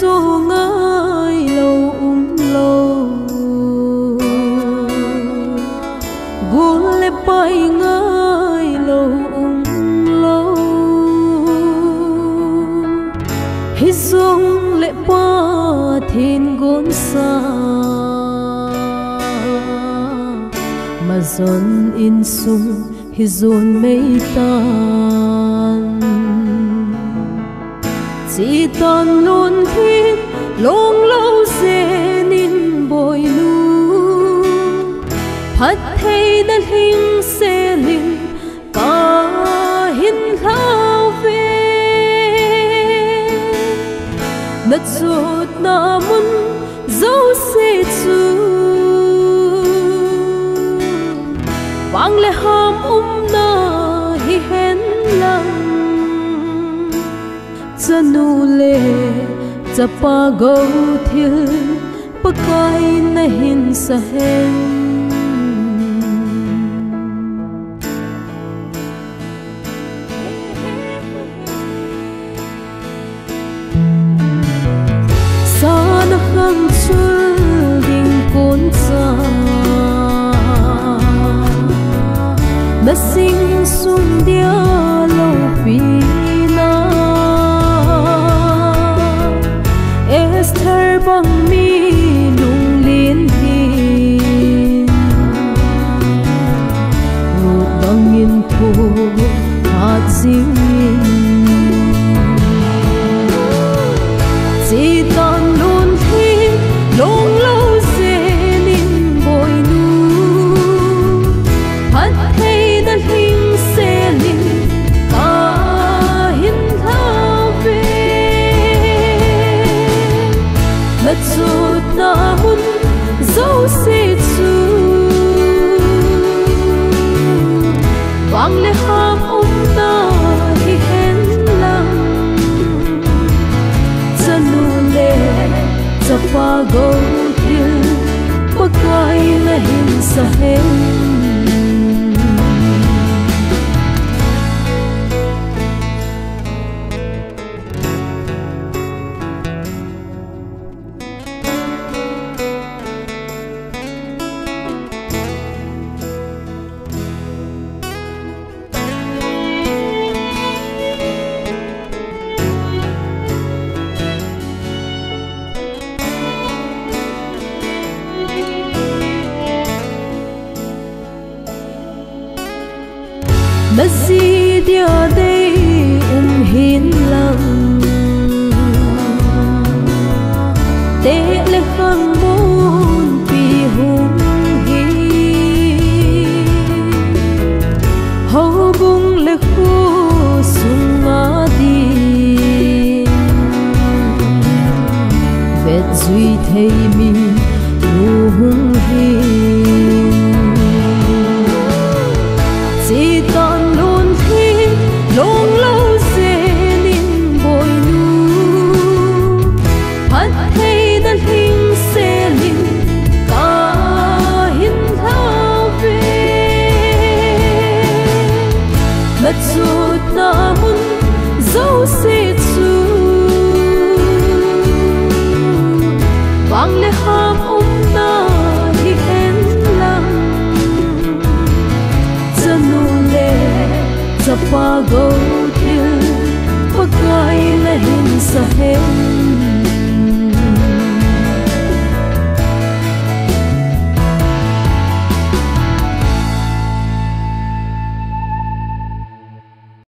su ngơi lâu um lâu gu le bay ngơi lâu um lâu hi dung lệ qua thiên gốn xa mà dồn in sung hi dồn mây tan. 是但乱天。nu le chapa go thil, pakai na hin sa hen sa na khang chul côn kon sa na sing sum dia se of him. مسجدي عدي أمهين لم تقل خمون بيهم هي هو بون لخو سمادي بيت زويت هيمي روهم هي subagod yun Pagkain na hinsahin